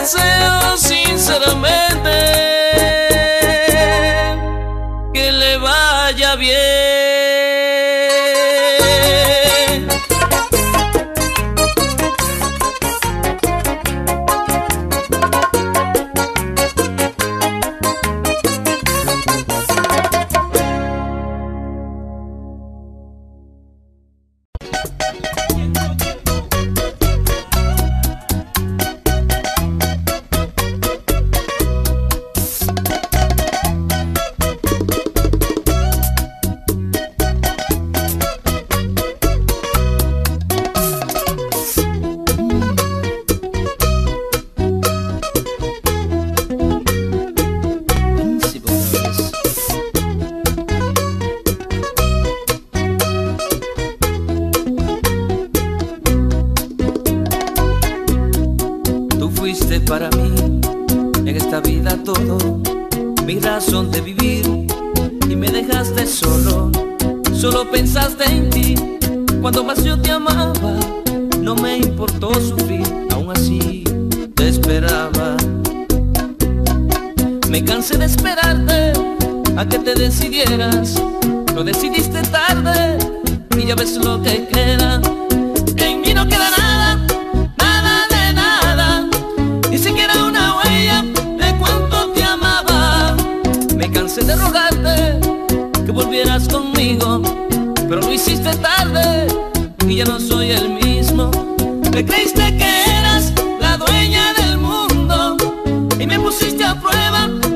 le prueba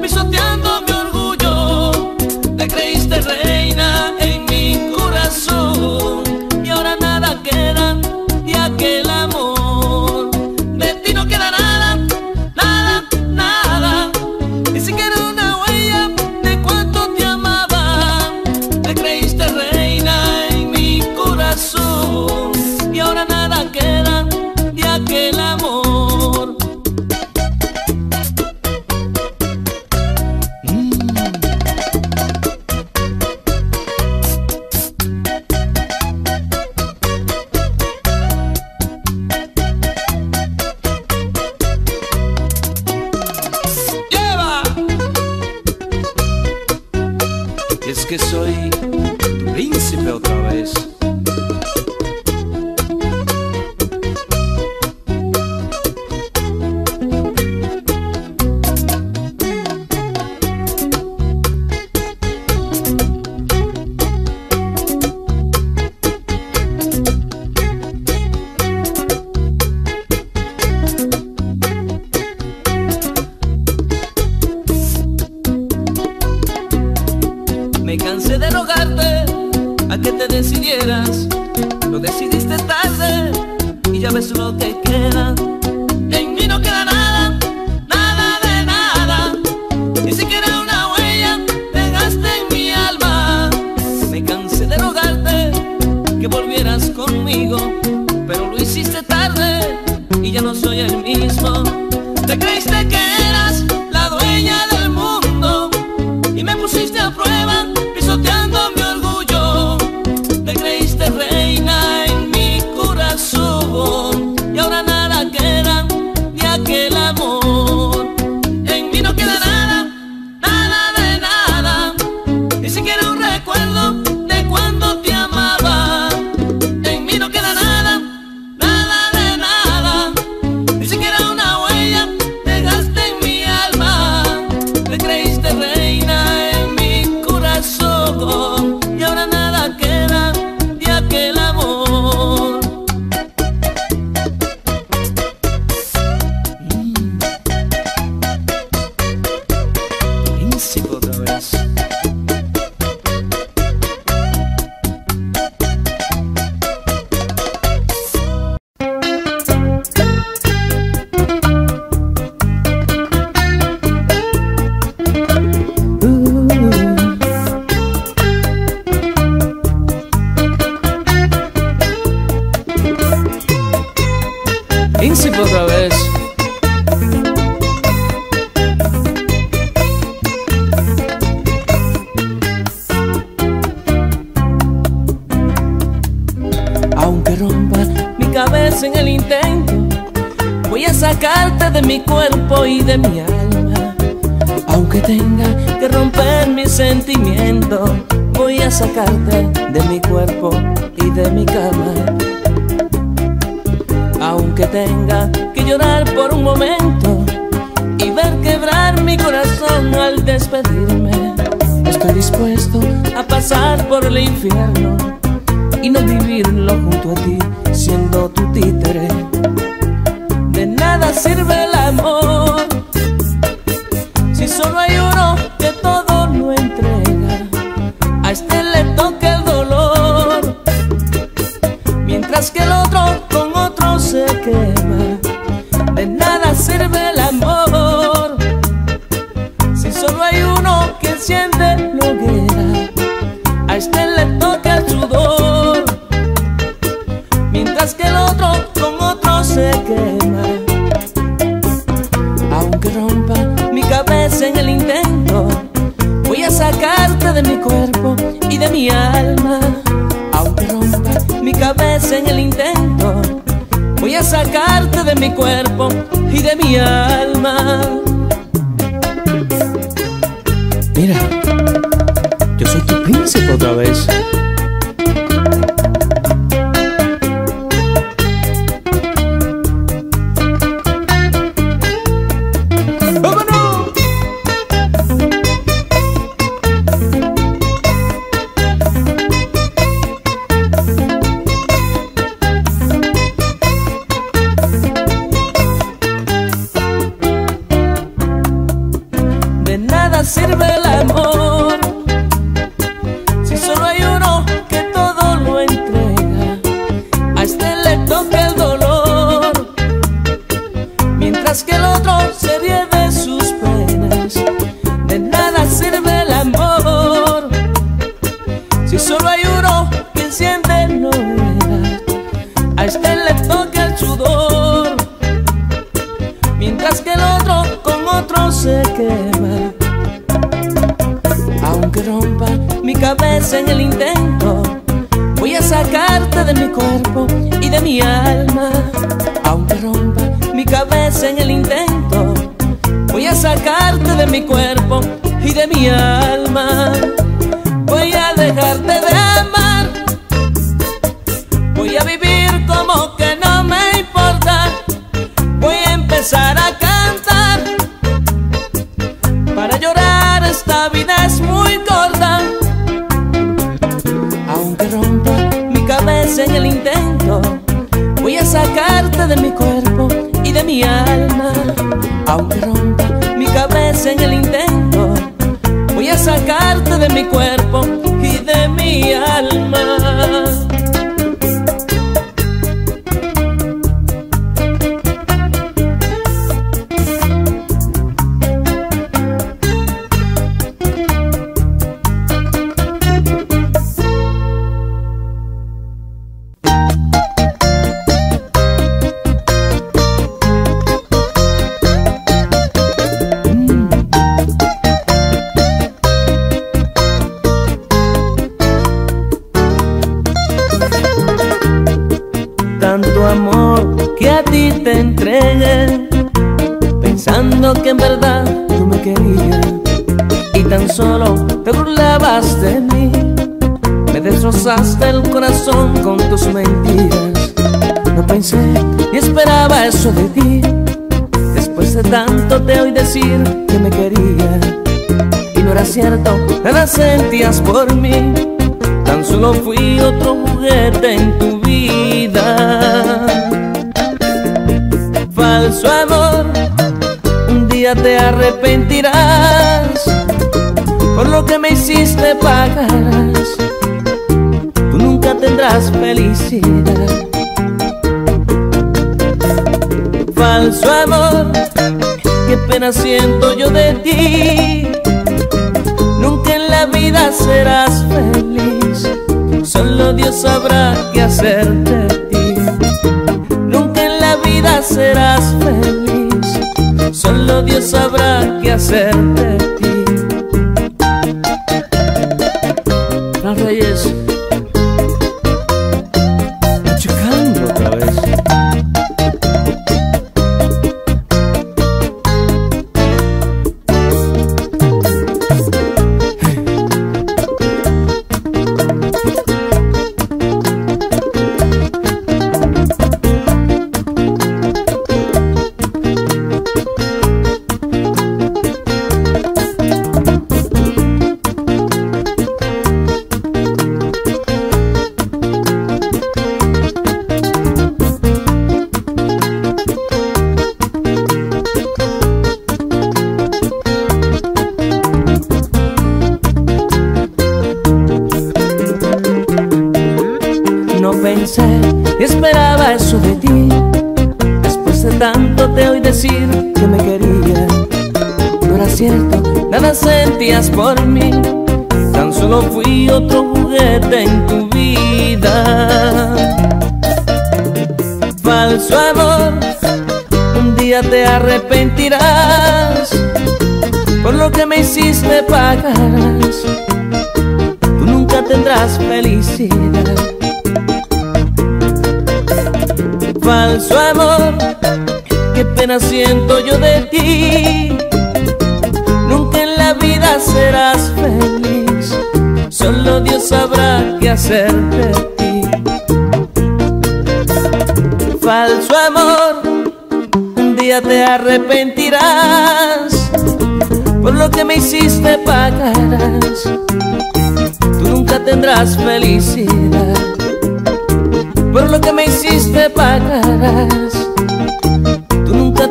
mi cuerpo y de mi alma. Sentías por mí. Tan solo fui otro juguete en tu vida. Falso amor, un día te arrepentirás por lo que me hiciste pagarás. Tú nunca tendrás felicidad. Falso amor, qué pena siento yo de ti. Serás feliz. Solo Dios sabrá qué hacer de ti. Nunca en la vida serás feliz. Solo Dios sabrá qué hacer de ti. Pena siento yo de ti vida serás feliz. Solo Dios sabrá qué hacer de ti. Falso amor, un día te arrepentirás. Por lo que me hiciste pagarás. Tú nunca tendrás felicidad. Por lo que me hiciste pagarás.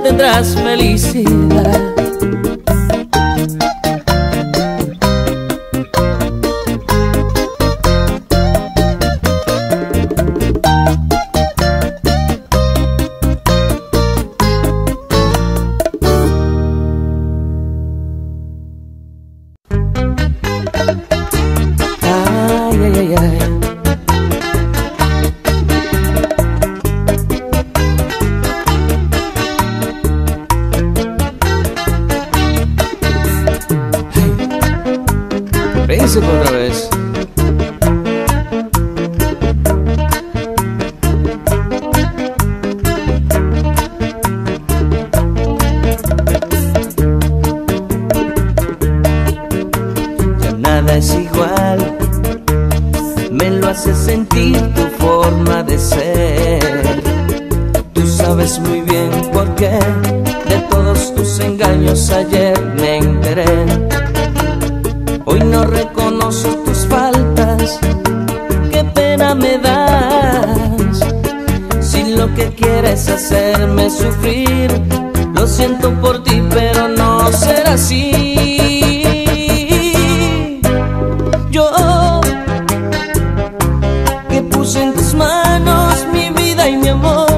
Tendrás felicidad. ¿Quién,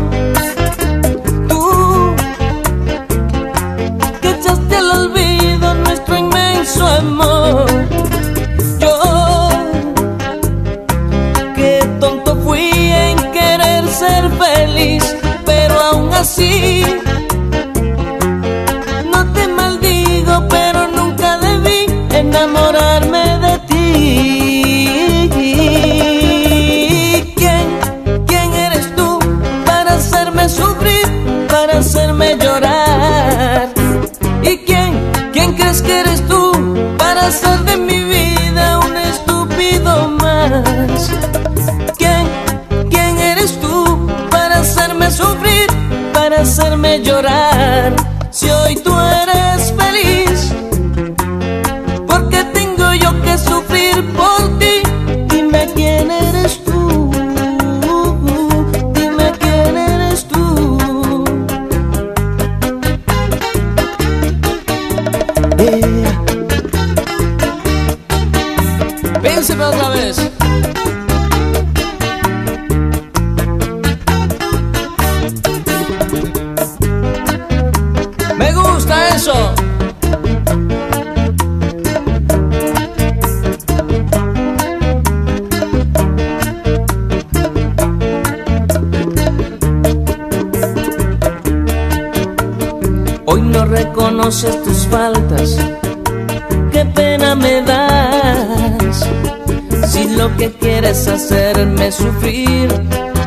hacerme sufrir,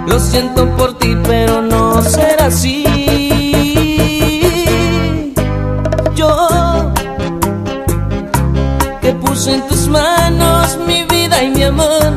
lo siento por ti, pero no será así. Yo que puse en tus manos mi vida y mi amor.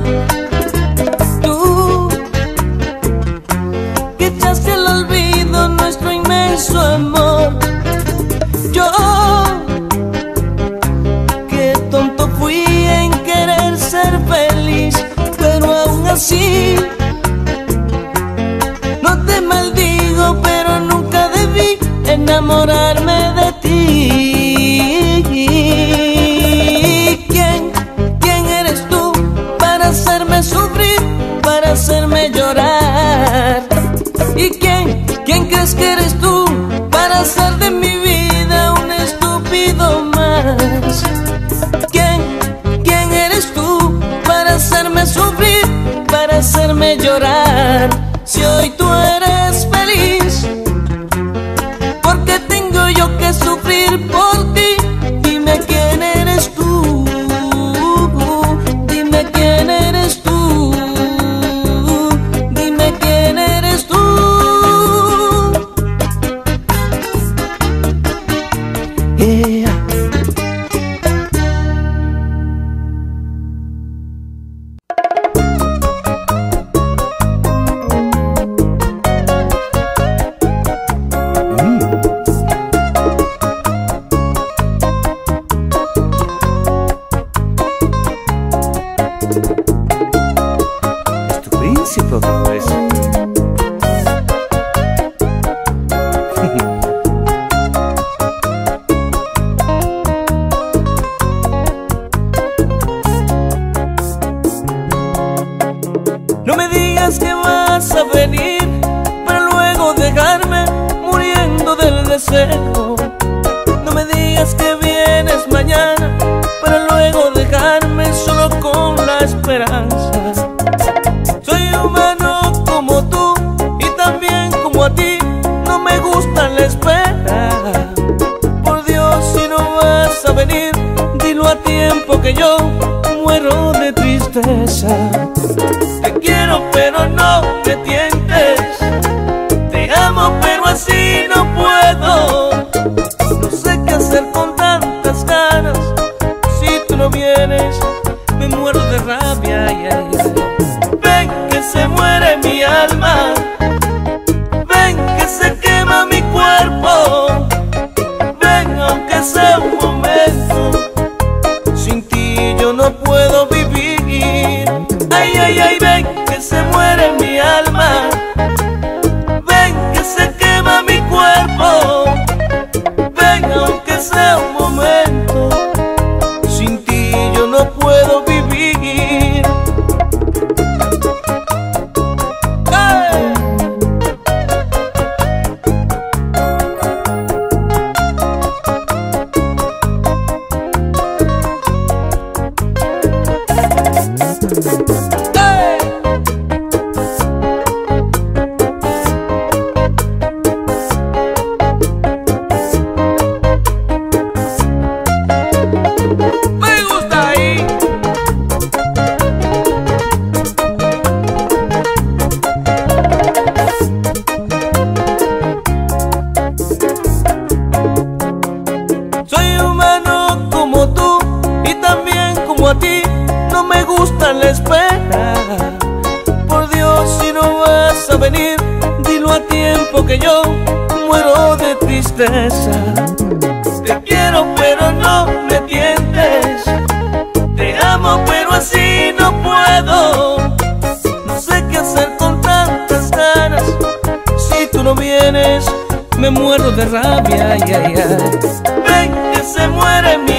Enamorarme de ti. ¿Quién, quién eres tú para hacerme sufrir, para hacerme llorar? ¿Y quién, quién crees que eres tú para hacer de mi vida un estúpido más? ¿Quién, quién eres tú para hacerme sufrir, para hacerme llorar? Digas que vas a venir para luego dejarme muriendo del deseo. No me digas que vienes mañana para luego dejarme solo con la esperanza. Soy humano como tú y también como a ti no me gusta la espera. Por Dios, si no vas a venir, dilo a tiempo que yo quiero espera. Por Dios, si no vas a venir Dilo a tiempo que yo muero de tristeza. Te quiero pero no me tientes. Te amo pero así no puedo. No sé qué hacer con tantas ganas. Si tú no vienes me muero de rabia ay, ay, ay. Ven que se muere mi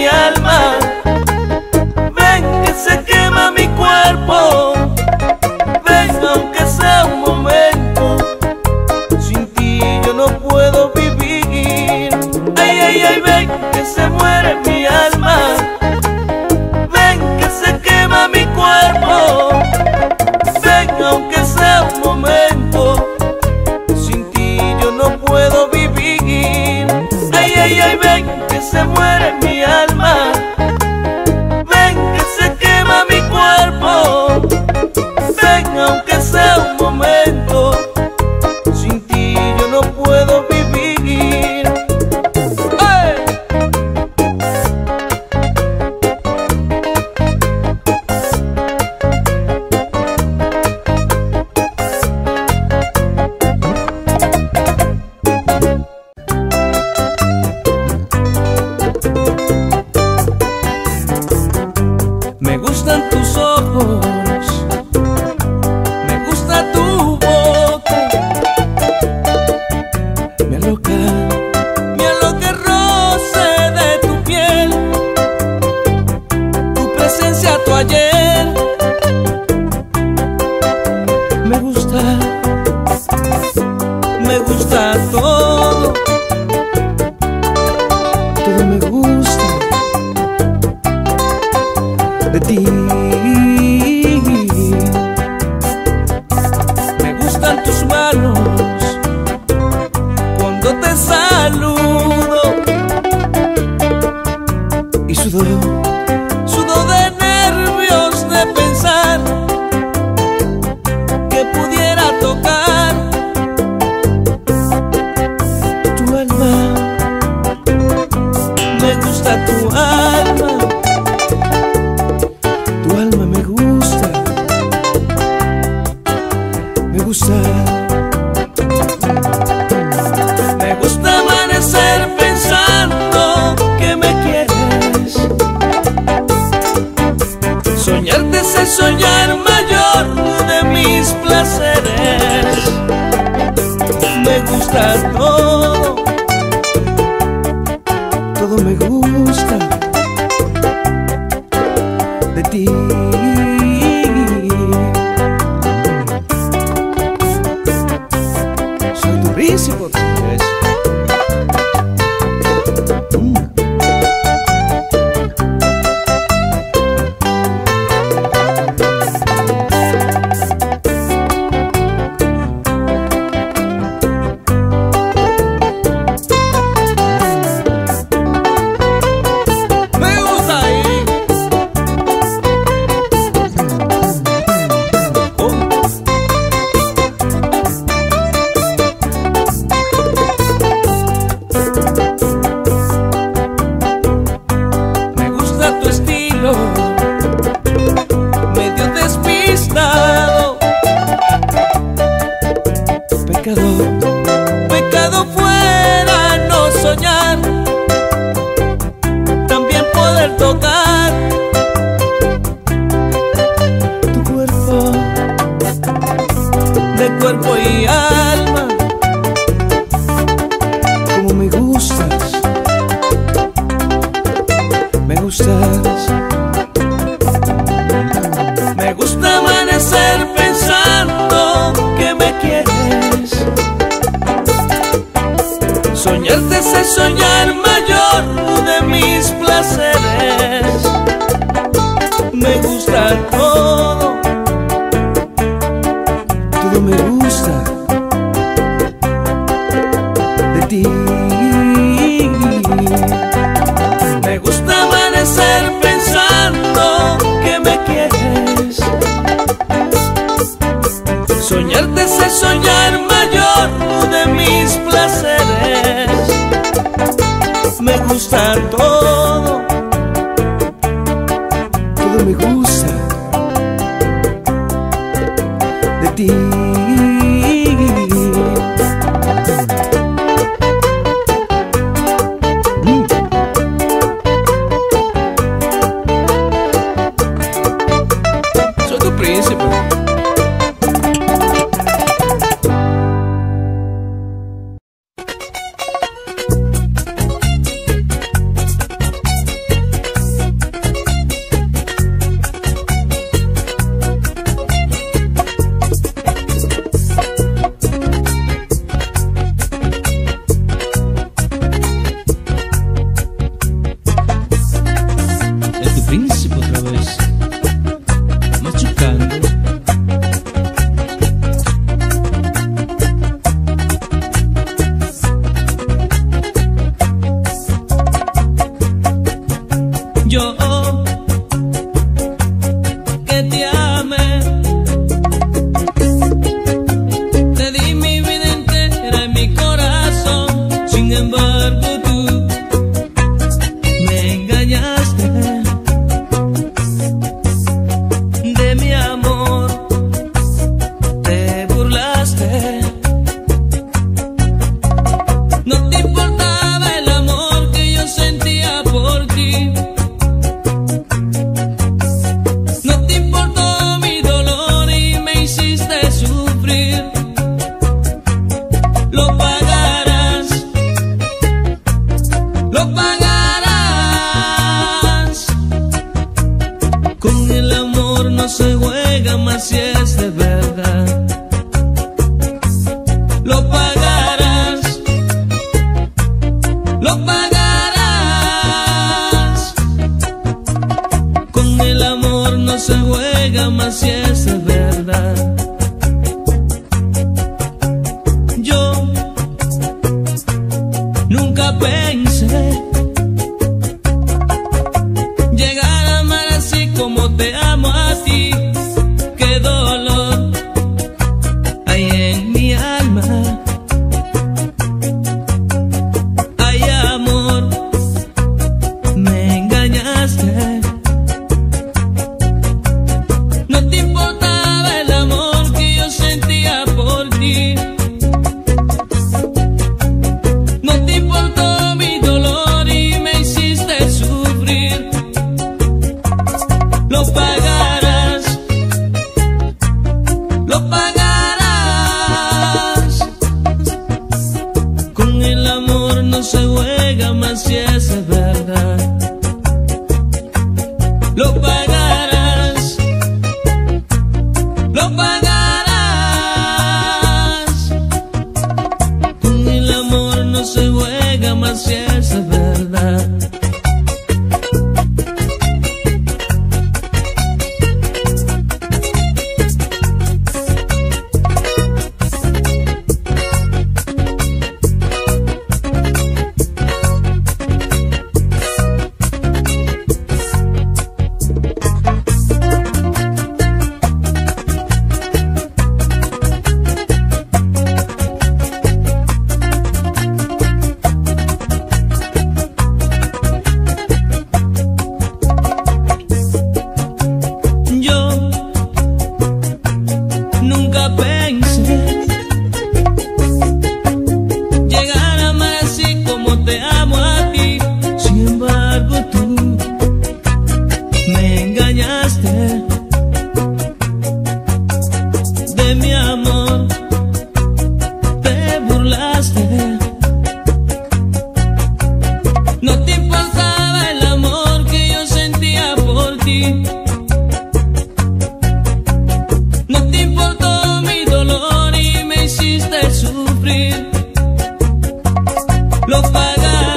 me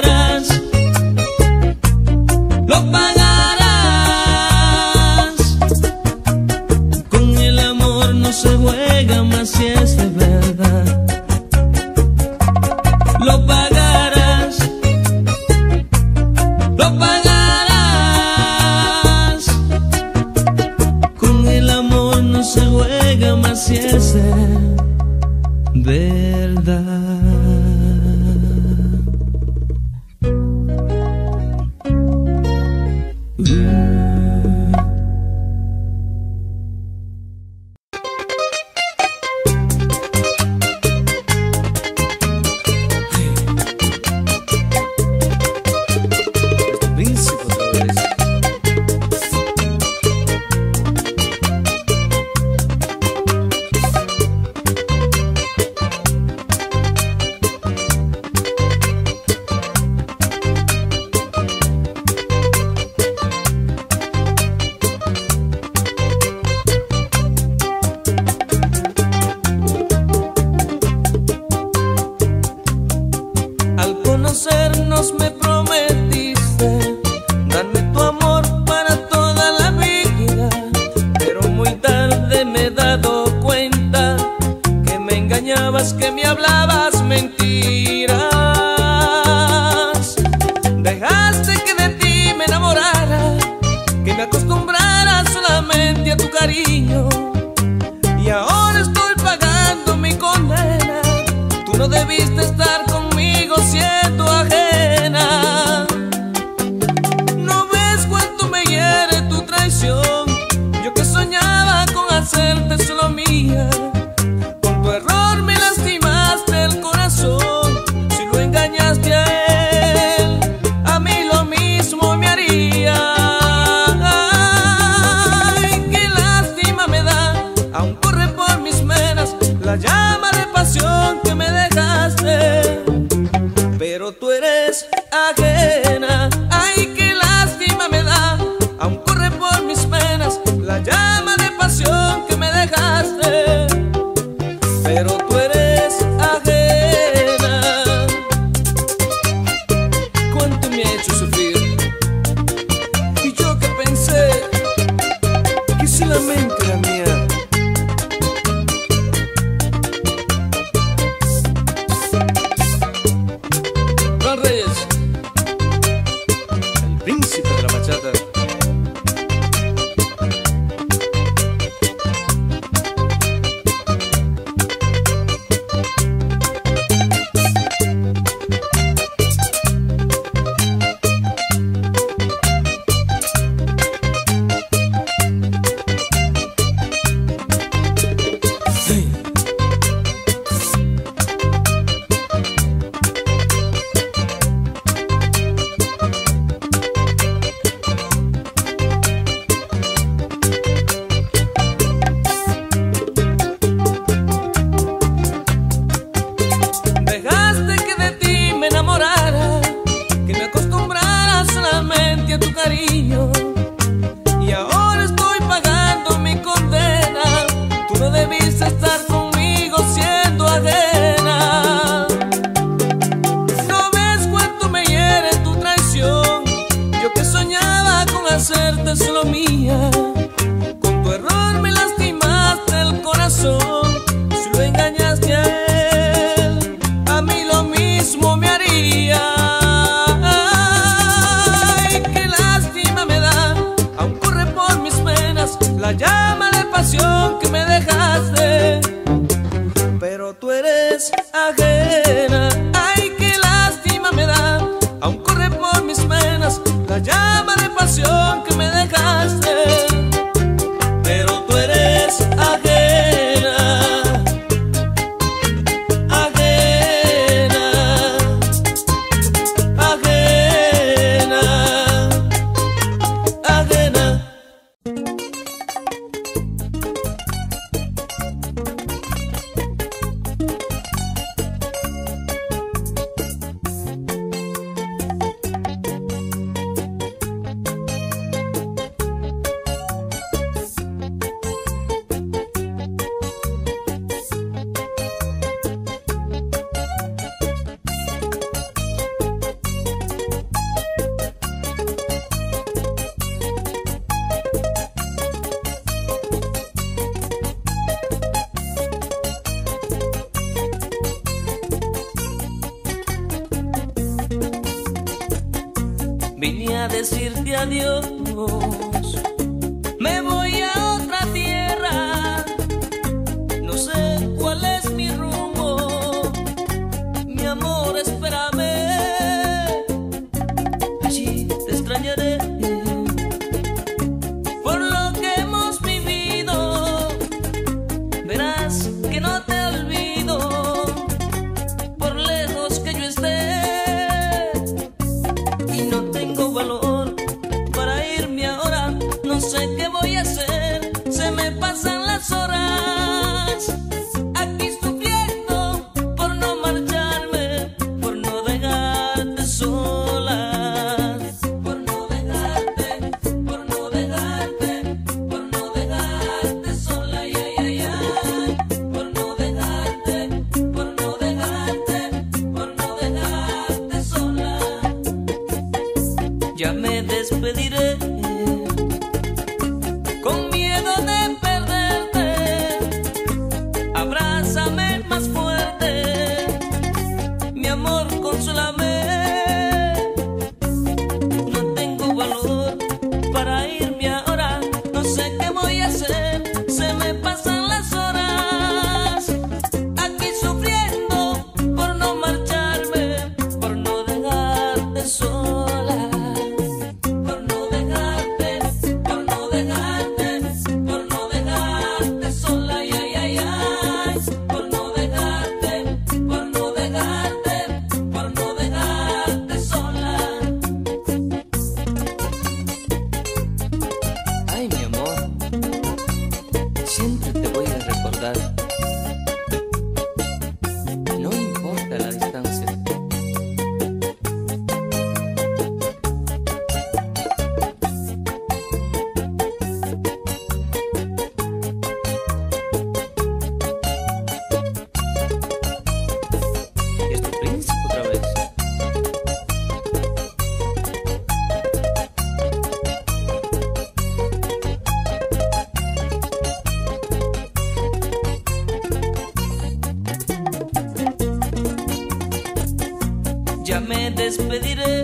dejaste. Despediré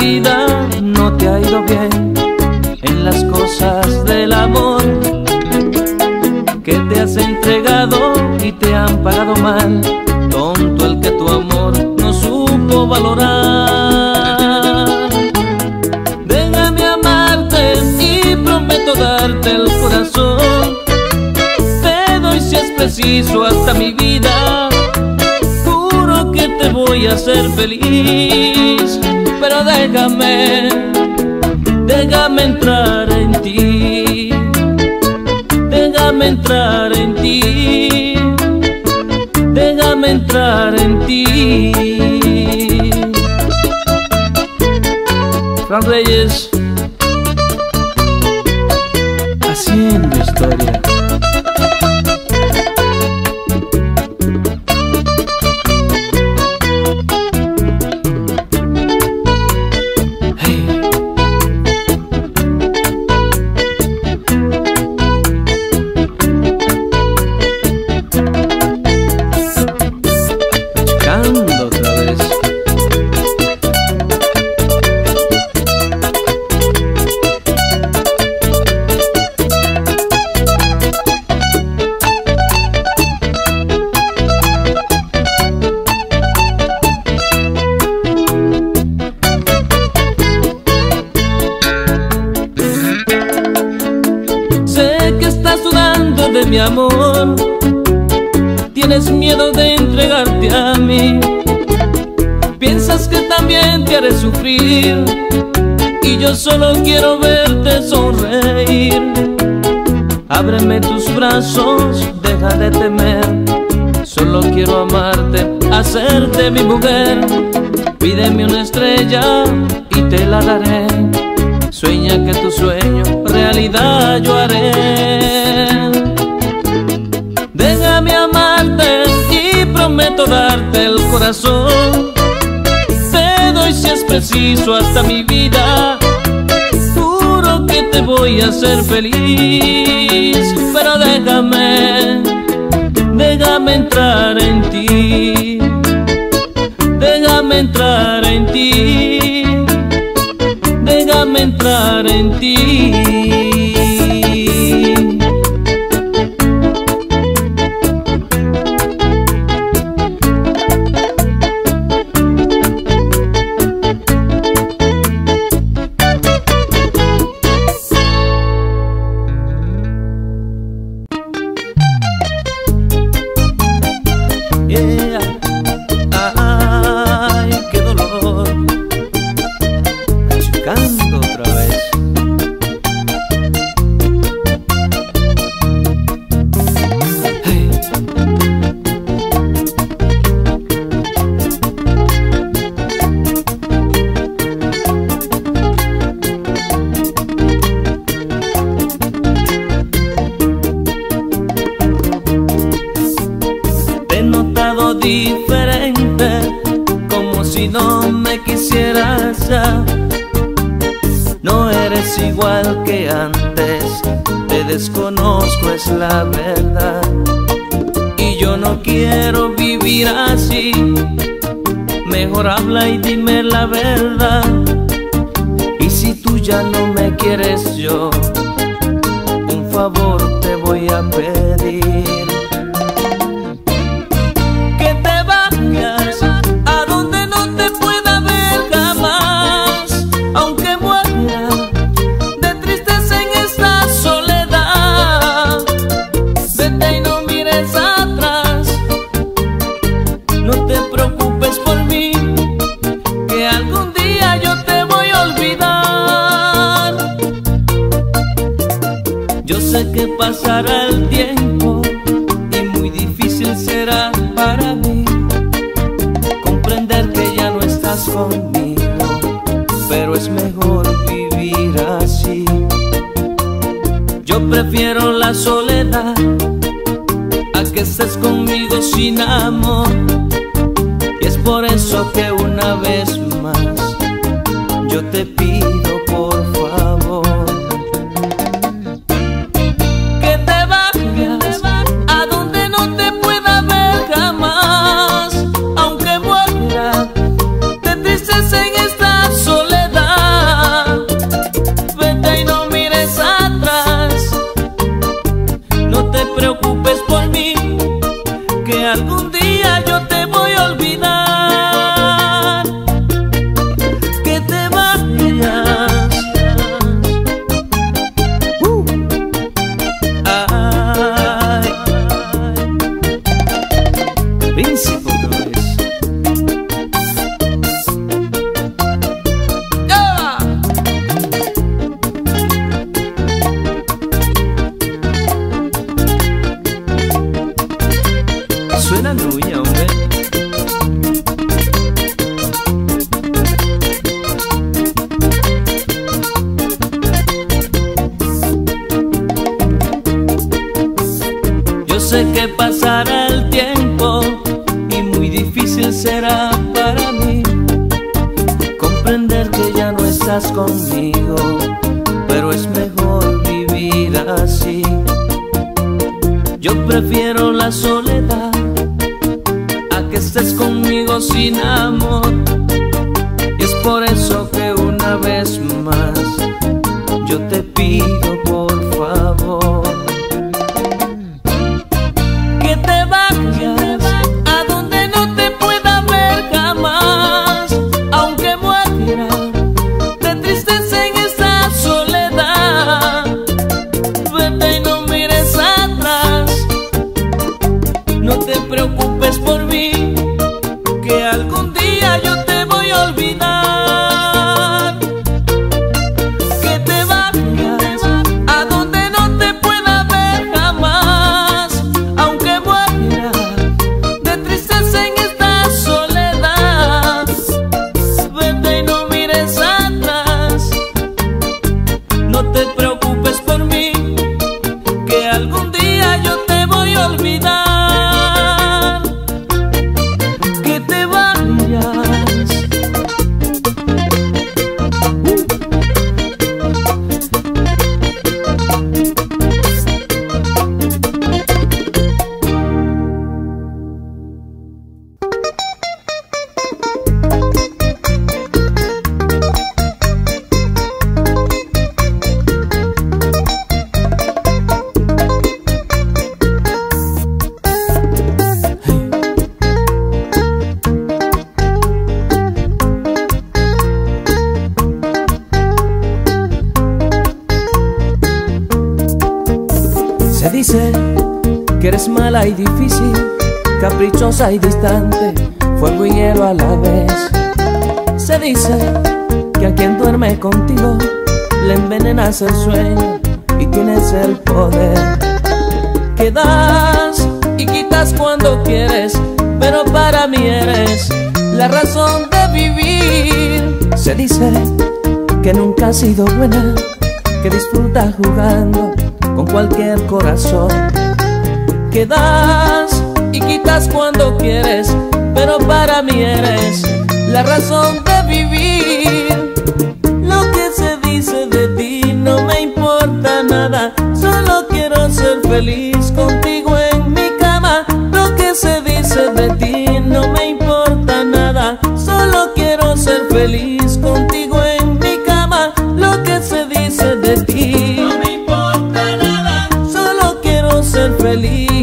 vida no te ha ido bien en las cosas del amor que te has entregado y te han pagado mal, tonto el que tu amor no supo valorar. Déjame amarte y prometo darte el corazón, te doy si es preciso hasta mi vida, juro que te voy a hacer feliz. solo quiero verte sonreír. Ábreme tus brazos, deja de temer. Solo quiero amarte, hacerte mi mujer. Pídeme una estrella y te la daré. Sueña que tu sueño realidad yo haré. Déjame amarte y prometo darte el corazón. Te doy si es preciso hasta mi vida voy a ser feliz, pero déjame, déjame entrar en ti, déjame entrar en ti, déjame entrar en ti. habla y dime la verdad. Y si tú ya no me quieres yo de vivir. Se dice que nunca ha sido buena, que disfruta jugando con cualquier corazón. Que das y quitas cuando quieres, pero para mí eres la razón de vivir. Lo que se dice de ti no me importa nada, solo quiero ser feliz contigo. feliz contigo en mi cama, lo que se dice de ti. No me importa nada, solo quiero ser feliz.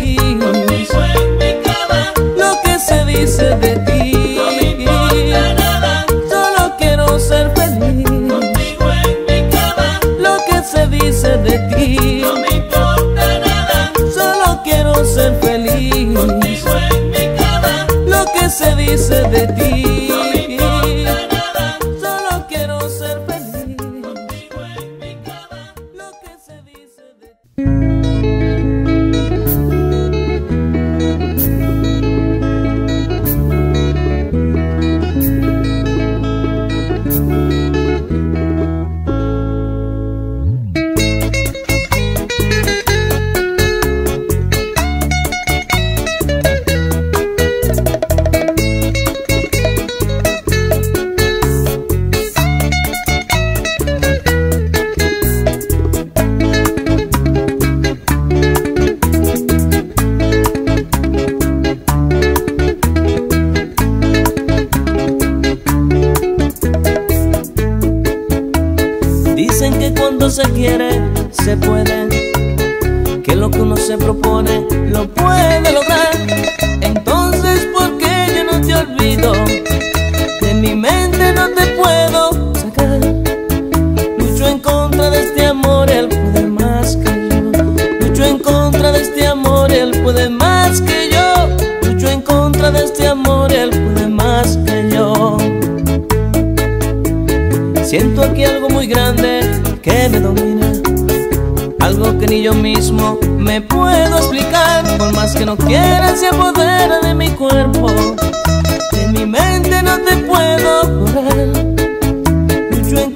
arrepio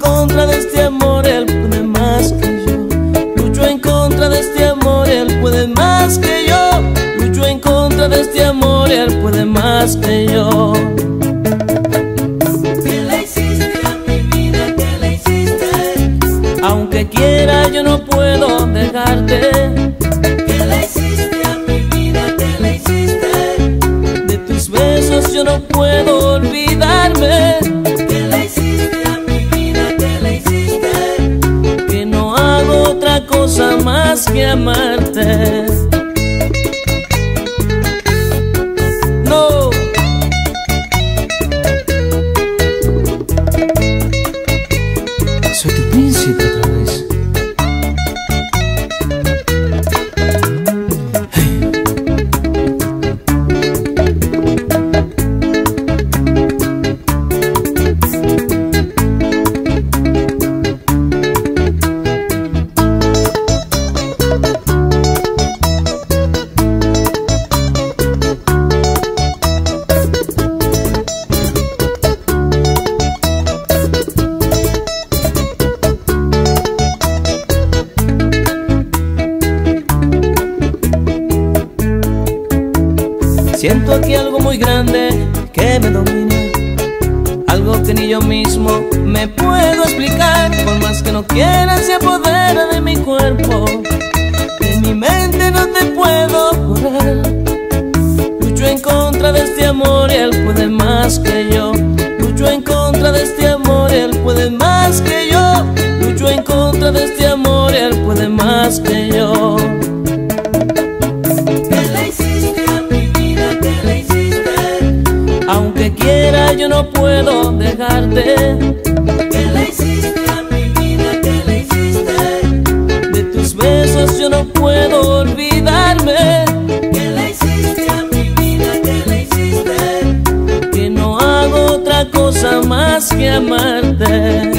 contra de este amor, él puede más que yo. Lucho en contra de este amor, él puede más que yo. Lucho en contra de este amor, él puede más que yo. ¿Qué le hiciste a mi vida? ¿Qué le hiciste? Aunque quiera yo no puedo dejarte amarte. Aunque quiera yo no puedo dejarte ¿Qué le hiciste a mi vida? ¿Qué le hiciste? De tus besos yo no puedo olvidarme ¿Qué le hiciste a mi vida? ¿Qué le hiciste? Que no hago otra cosa más que amarte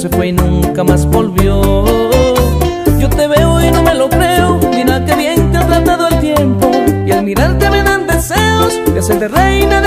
se fue y nunca más volvió. Yo te veo y no me lo creo Mira que bien te ha tratado el tiempo. Y al mirarte me dan deseos De hacerte reina